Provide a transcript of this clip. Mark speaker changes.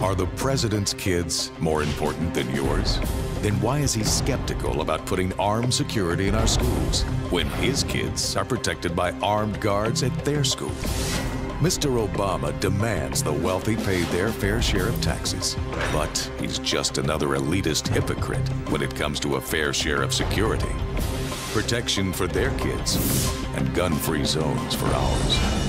Speaker 1: Are the president's kids more important than yours? Then why is he skeptical about putting armed security in our schools when his kids are protected by armed guards at their school? Mr. Obama demands the wealthy pay their fair share of taxes, but he's just another elitist hypocrite when it comes to a fair share of security. Protection for their kids and gun-free zones for ours.